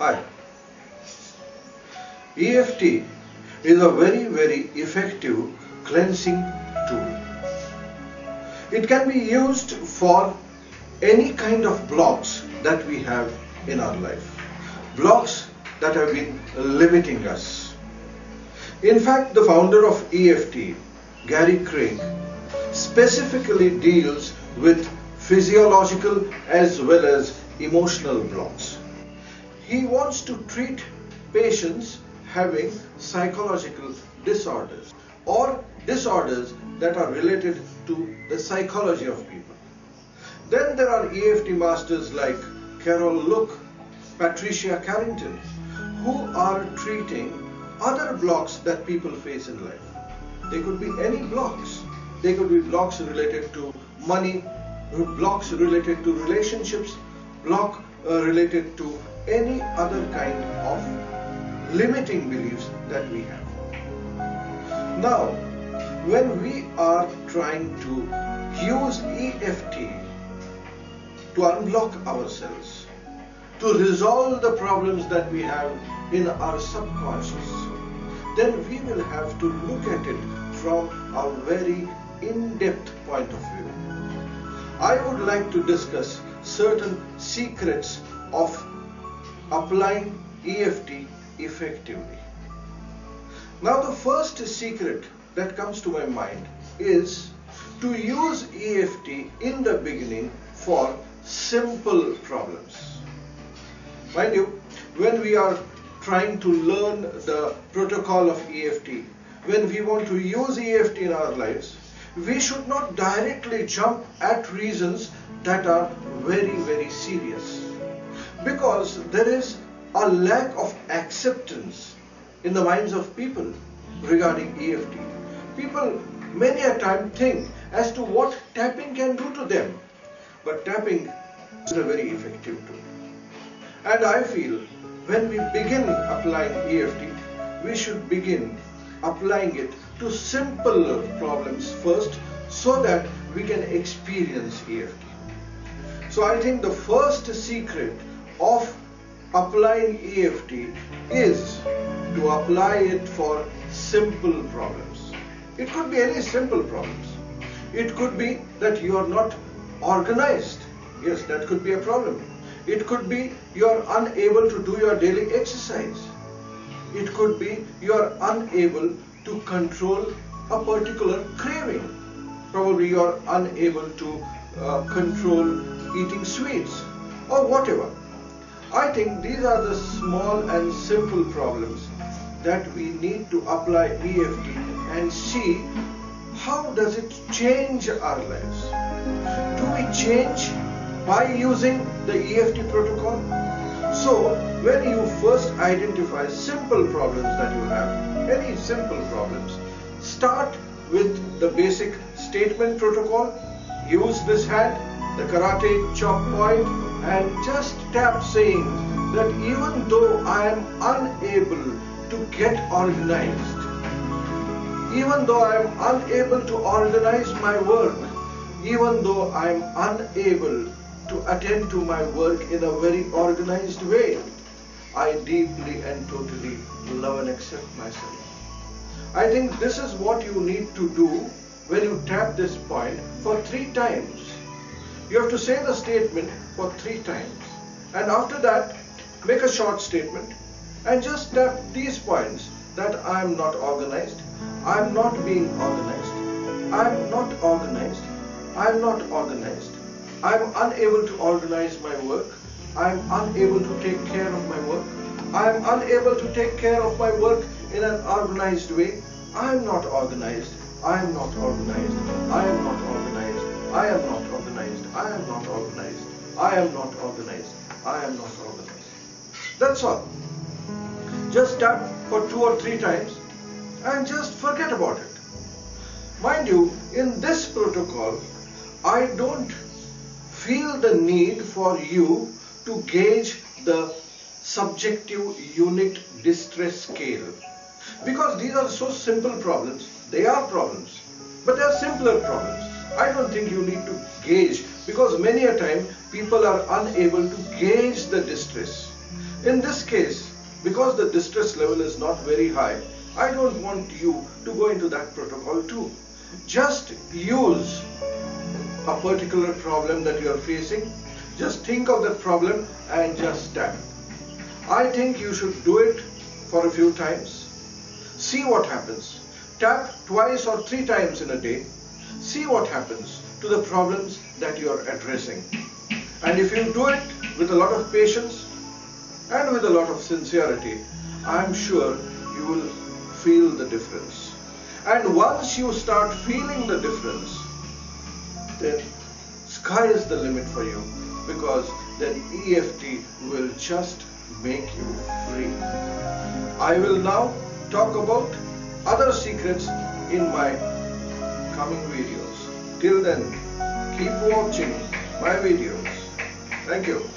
Hi. EFT is a very very effective cleansing tool. It can be used for any kind of blocks that we have in our life. Blocks that have been limiting us. In fact, the founder of EFT, Gary Craig, specifically deals with physiological as well as emotional blocks. He wants to treat patients having psychological disorders or disorders that are related to the psychology of people. Then there are EFT masters like Carol Look, Patricia Carrington, who are treating other blocks that people face in life. They could be any blocks. They could be blocks related to money, blocks related to relationships, block uh, related to any other kind of limiting beliefs that we have. Now, when we are trying to use EFT to unblock ourselves, to resolve the problems that we have in our subconscious, then we will have to look at it from a very in-depth point of view. I would like to discuss certain secrets of applying EFT effectively. Now the first secret that comes to my mind is to use EFT in the beginning for simple problems. Mind you, when we are trying to learn the protocol of EFT, when we want to use EFT in our lives, we should not directly jump at reasons that are very, very serious. Because there is a lack of acceptance in the minds of people regarding EFT. People many a time think as to what tapping can do to them. But tapping is a very effective tool. And I feel when we begin applying EFT, we should begin applying it to simple problems first so that we can experience EFT. So I think the first secret of applying EFT is to apply it for simple problems. It could be any simple problems. It could be that you are not organized. Yes, that could be a problem. It could be you are unable to do your daily exercise. It could be you are unable to control a particular craving. Probably you are unable to uh, control eating sweets or whatever. I think these are the small and simple problems that we need to apply EFT and see how does it change our lives. Do we change by using the EFT protocol? So when you first identify simple problems that you have, any simple problems, start with the basic statement protocol, use this hand, the karate chop point and just tap saying that even though I am unable to get organized, even though I am unable to organize my work, even though I am unable to attend to my work in a very organized way, I deeply and totally love and accept myself. I think this is what you need to do when you tap this point for three times. You have to say the statement for three times. And after that, make a short statement and just tap these points that I am not organized, I am not being organized, I am not organized, I am not organized, I am unable to organize my work, I am unable to take care of my work, I am unable to take care of my work in an organized way, I am not organized, I am not organized, I am not organized, I am not organized, I am not organized, I am not organized, I am not organized. That's all. Just tap for two or three times and just forget about it. Mind you, in this protocol, I don't feel the need for you to gauge the subjective unit distress scale. Because these are so simple problems, they are problems, but they are simpler problems. I don't think you need to gauge because many a time people are unable to gauge the distress. In this case, because the distress level is not very high, I don't want you to go into that protocol too. Just use a particular problem that you are facing. Just think of that problem and just tap. I think you should do it for a few times. See what happens. Tap twice or three times in a day. See what happens to the problems that you are addressing. And if you do it with a lot of patience and with a lot of sincerity, I am sure you will feel the difference. And once you start feeling the difference, then sky is the limit for you because then EFT will just make you free. I will now talk about other secrets in my coming videos. Till then, keep watching my videos. Thank you.